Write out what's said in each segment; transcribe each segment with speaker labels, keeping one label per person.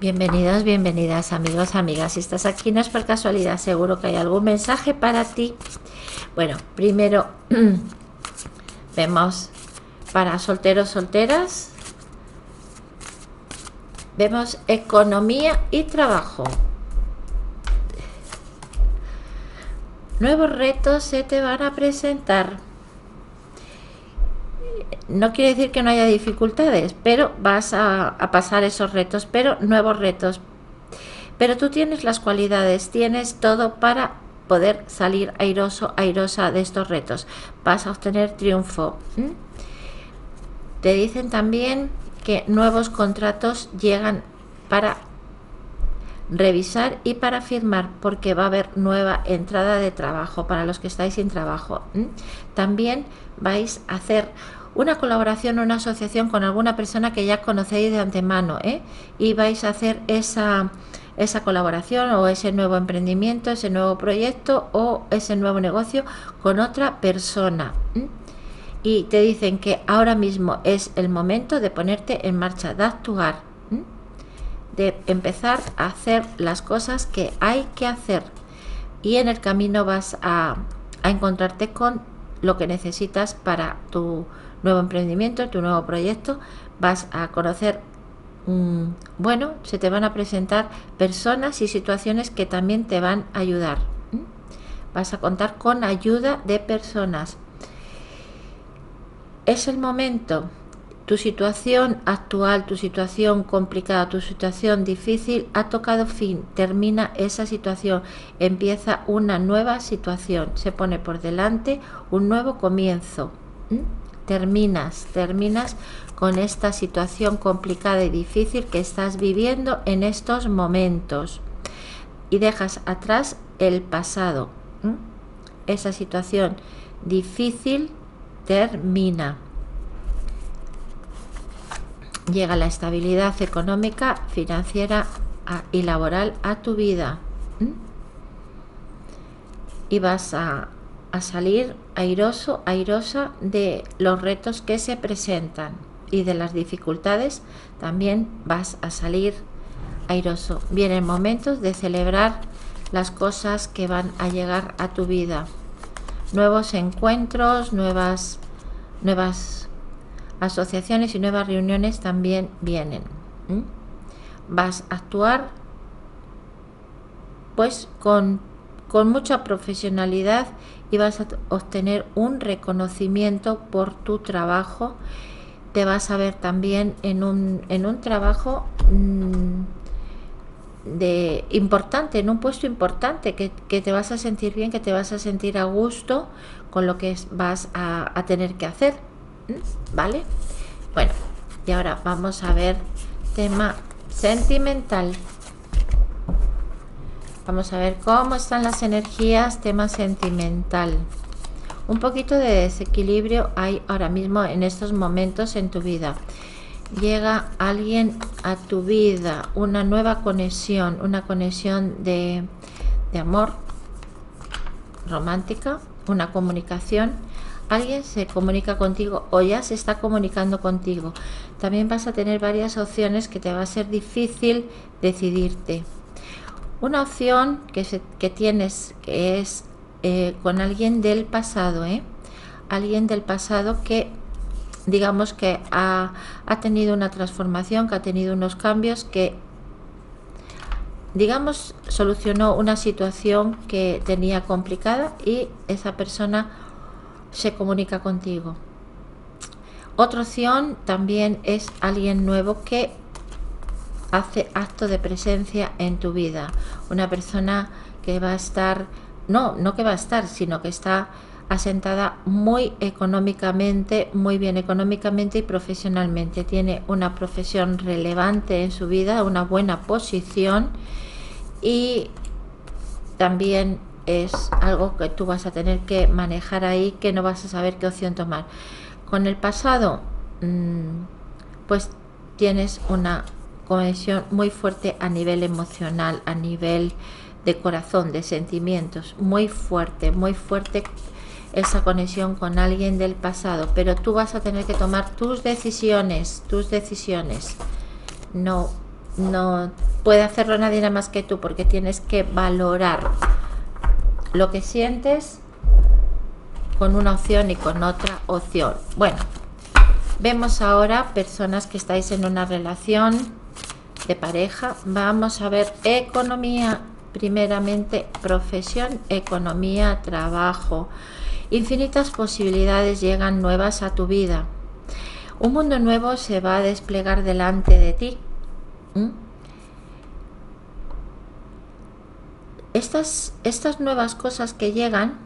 Speaker 1: Bienvenidos, bienvenidas amigos, amigas. Si estás aquí no es por casualidad, seguro que hay algún mensaje para ti. Bueno, primero vemos para solteros, solteras. Vemos economía y trabajo. Nuevos retos se te van a presentar. No quiere decir que no haya dificultades, pero vas a, pasar esos retos, pero nuevos retos. Pero tú tienes las cualidades, tienes todo para poder salir airoso, airosa de estos retos. Vas a obtener triunfo. Te dicen también que nuevos contratos llegan para revisar y para firmar porque va a haber nueva entrada de trabajo para los que estáis sin trabajo. También vais a hacer una colaboración o una asociación con alguna persona que ya conocéis de antemano ¿eh? y vais a hacer esa, esa colaboración o ese nuevo emprendimiento, ese nuevo proyecto o ese nuevo negocio con otra persona. Y te dicen que ahora mismo es el momento de ponerte en marcha, de actuar, de empezar a hacer las cosas que hay que hacer. Y en el camino vas a, a encontrarte con lo que necesitas para tu nuevo emprendimiento, tu nuevo proyecto, vas a conocer, bueno, se te van a presentar personas y situaciones que también te van a ayudar. Vas a contar con ayuda de personas. Es el momento, tu situación actual, tu situación complicada, tu situación difícil ha tocado fin, termina esa situación, empieza una nueva situación, se pone por delante un nuevo comienzo terminas, terminas con esta situación complicada y difícil que estás viviendo en estos momentos y dejas atrás el pasado. Esa situación difícil termina. Llega la estabilidad económica, financiera y laboral a tu vida. Y vas a a salir airoso, airosa de los retos que se presentan y de las dificultades, también vas a salir airoso. Vienen momentos de celebrar las cosas que van a llegar a tu vida. Nuevos encuentros, nuevas, nuevas asociaciones y nuevas reuniones también vienen. Vas a actuar pues con, con mucha profesionalidad y vas a obtener un reconocimiento por tu trabajo. Te vas a ver también en un, en un trabajo mm, de importante, en un puesto importante, que, te vas a sentir bien, que te vas a sentir a gusto con lo que vas a tener que hacer. ¿Vale? Bueno, y ahora vamos a ver tema sentimental. Vamos a ver cómo están las energías, tema sentimental. Un poquito de desequilibrio hay ahora mismo en estos momentos en tu vida. Llega alguien a tu vida, una nueva conexión, una conexión de, de amor romántica, una comunicación. Alguien se comunica contigo o ya se está comunicando contigo. También vas a tener varias opciones que te va a ser difícil decidirte. Una opción que, tienes que es eh, con alguien del pasado, ¿eh? alguien del pasado que digamos que ha, ha, tenido una transformación, que ha tenido unos cambios, que digamos solucionó una situación que tenía complicada y esa persona se comunica contigo. Otra opción también es alguien nuevo que hace acto de presencia en tu vida. Una persona que va a estar, no, no que va a estar, sino que está asentada muy económicamente, muy bien económicamente y profesionalmente. Tiene una profesión relevante en su vida, una buena posición y también es algo que tú vas a tener que manejar ahí, que no vas a saber qué opción tomar. Con el pasado, mm, pues tienes una conexión muy fuerte a nivel emocional, a nivel de corazón, de sentimientos, muy fuerte, muy fuerte esa conexión con alguien del pasado, pero tú vas a tener que tomar tus decisiones, tus decisiones. No no puede hacerlo nadie más que tú porque tienes que valorar lo que sientes con una opción y con otra opción. Bueno, vemos ahora personas que estáis en una relación de pareja. Vamos a ver economía, primeramente profesión, economía, trabajo. Infinitas posibilidades llegan nuevas a tu vida. Un mundo nuevo se va a desplegar delante de ti. Estas, estas nuevas cosas que llegan,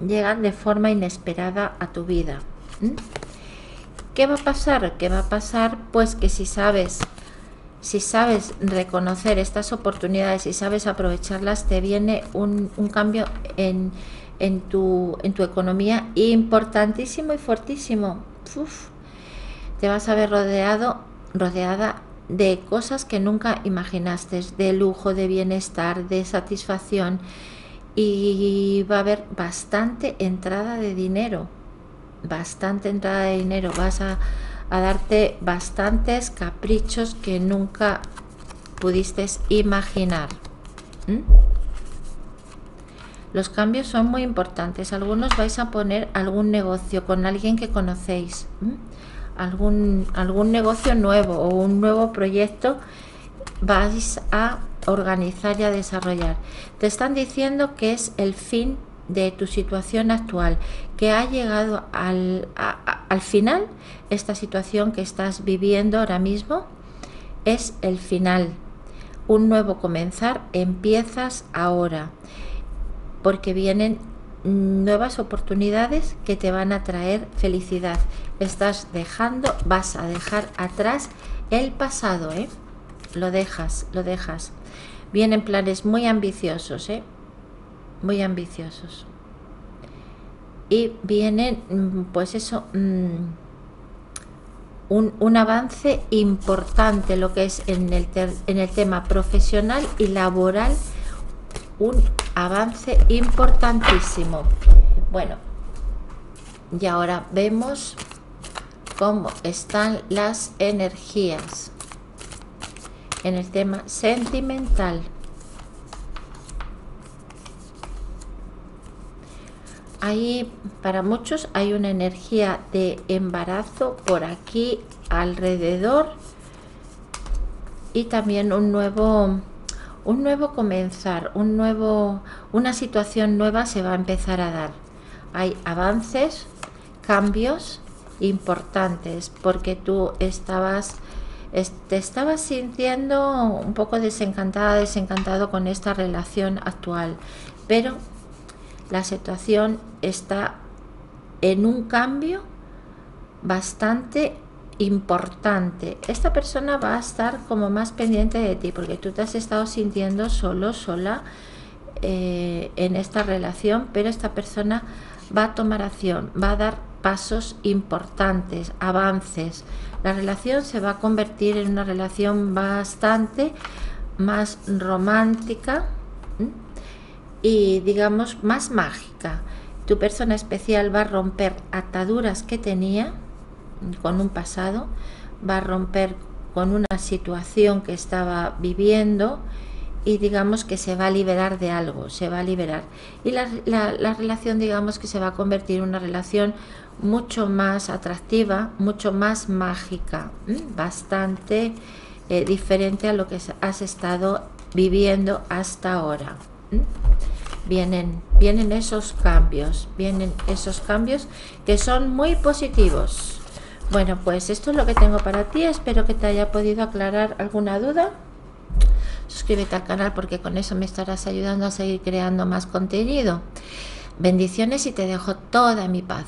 Speaker 1: llegan de forma inesperada a tu vida. ¿Qué va a pasar? ¿Qué va a pasar? Pues que si sabes, si sabes reconocer estas oportunidades y sabes aprovecharlas, te viene un, cambio en, en, tu, en tu economía importantísimo y fortísimo te vas a ver rodeado, rodeada de cosas que nunca imaginaste, de lujo, de bienestar, de satisfacción y va a haber bastante entrada de dinero, bastante entrada de dinero, vas a, darte bastantes caprichos que nunca pudiste imaginar. Los cambios son muy importantes. Algunos vais a poner algún negocio con alguien que conocéis algún, algún negocio nuevo o un nuevo proyecto vais a organizar y a desarrollar. Te están diciendo que es el fin de tu situación actual, que ha llegado al, al final, esta situación que estás viviendo ahora mismo es el final. Un nuevo comenzar, empiezas ahora, porque vienen nuevas oportunidades que te van a traer felicidad. Estás dejando, vas a dejar atrás el pasado, ¿eh? Lo dejas, lo dejas. Vienen planes muy ambiciosos, ¿eh? Muy ambiciosos. Y vienen, mm, pues eso, mm, un, un, avance importante, lo que es en el, en el tema profesional y laboral un avance importantísimo. Bueno, y ahora vemos cómo están las energías en el tema sentimental. Ahí para muchos hay una energía de embarazo por aquí alrededor y también un nuevo un nuevo comenzar, un nuevo, una situación nueva se va a empezar a dar. Hay avances, cambios importantes, porque tú estabas, te estabas sintiendo un poco desencantada, desencantado con esta relación actual, pero la situación está en un cambio bastante importante. Esta persona va a estar como más pendiente de ti porque tú te has estado sintiendo solo, sola eh, en esta relación, pero esta persona va a tomar acción, va a dar pasos importantes, avances. La relación se va a convertir en una relación bastante más romántica y digamos más mágica. Tu persona especial va a romper ataduras que tenía con un pasado, va a romper con una situación que estaba viviendo y digamos que se va a liberar de algo, se va a liberar. Y la, relación digamos que se va a convertir en una relación mucho más atractiva, mucho más mágica, bastante eh, diferente a lo que has estado viviendo hasta ahora. Vienen, vienen esos cambios, vienen esos cambios que son muy positivos. Bueno, pues esto es lo que tengo para ti. Espero que te haya podido aclarar alguna duda. Suscríbete al canal porque con eso me estarás ayudando a seguir creando más contenido. Bendiciones y te dejo toda mi paz.